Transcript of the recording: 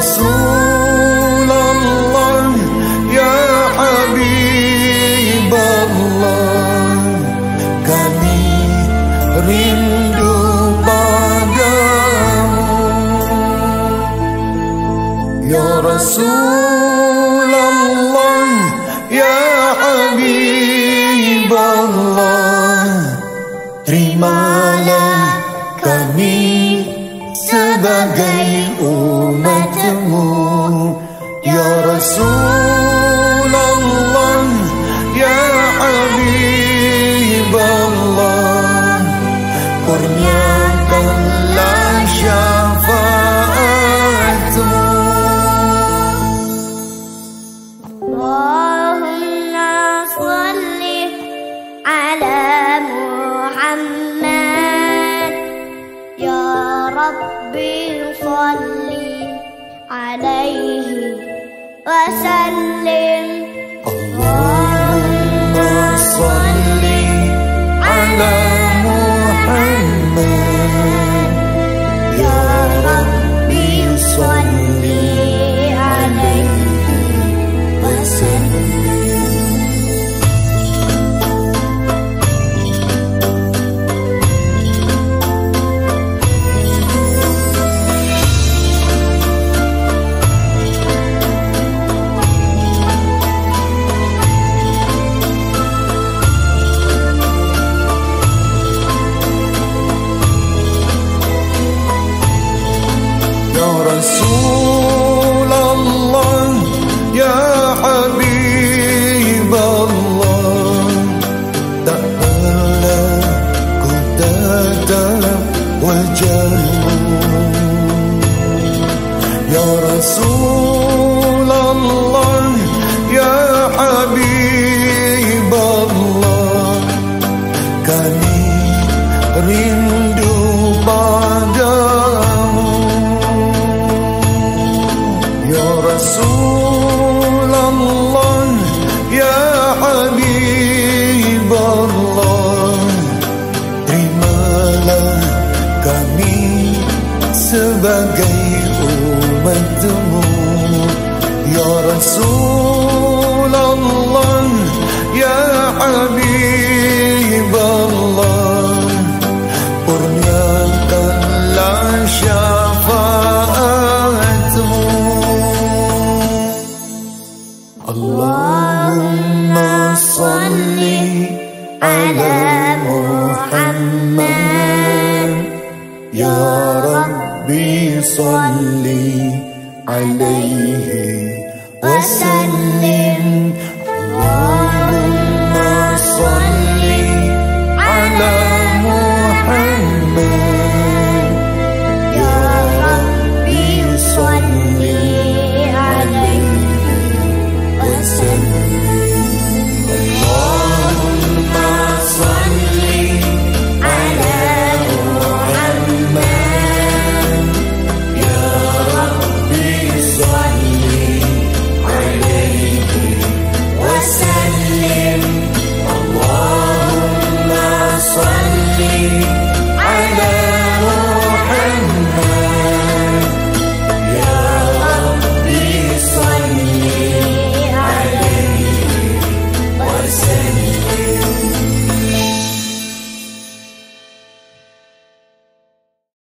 Rasulullah ya habib Allah kami rindu pada. Ya Rasulullah ya habib Allah Terimalah kami sebagai umat umatmu Ya Rasulullah Ya Habibullah Kurniakanlah syafaatmu Allahumma salli ala Muhammad Ya Rabbi salli alaihi wa sallim Allahumma رسول الله يا حبيب الله kami rindu padamu يا رسول الله يا حبيب الله terimalah kami sebagai umatmu Ya Rasulullah Ya Habibullah Kurniakanlah syafaatmu Allahumma salli ala Muhammad Ya ربي صلي عليه وسلم الله